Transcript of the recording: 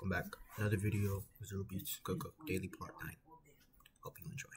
welcome back. Another video with Zero Beats Cook Daily Part 9. Hope you enjoy.